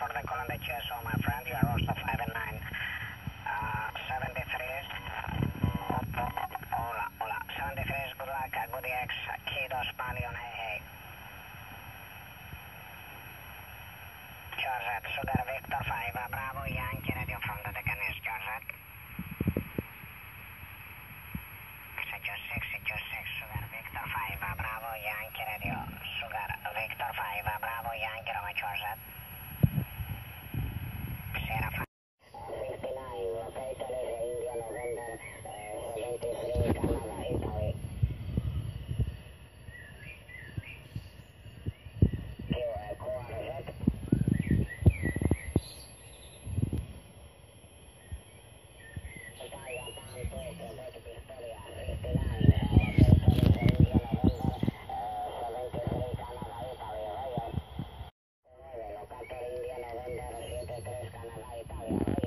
for the call on the QSO, my friend. You are also 5 and 9. Uh, 73. Hola, hola. 73, good luck. Good DX. Kilo Spalion, hey, hey. Charge at Sugar Victor 5, uh, Bravo. Thank you.